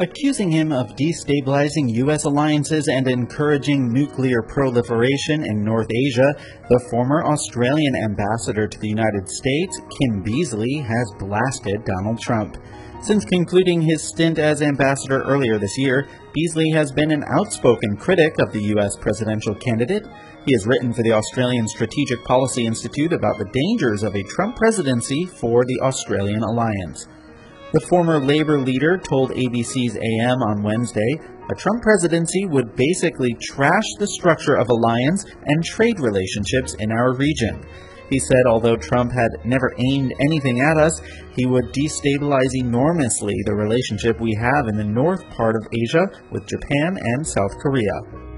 accusing him of destabilizing U.S. alliances and encouraging nuclear proliferation in North Asia, the former Australian ambassador to the United States, Kim Beazley, has blasted Donald Trump. Since concluding his stint as ambassador earlier this year, Beazley has been an outspoken critic of the U.S. presidential candidate. He has written for the Australian Strategic Policy Institute about the dangers of a Trump presidency for the Australian alliance. The former Labor leader told ABC's AM on Wednesday a Trump presidency would basically trash the structure of alliance and trade relationships in our region. He said although Trump had never aimed anything at us, he would destabilize enormously the relationship we have in the north part of Asia with Japan and South Korea.